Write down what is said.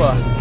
Опа!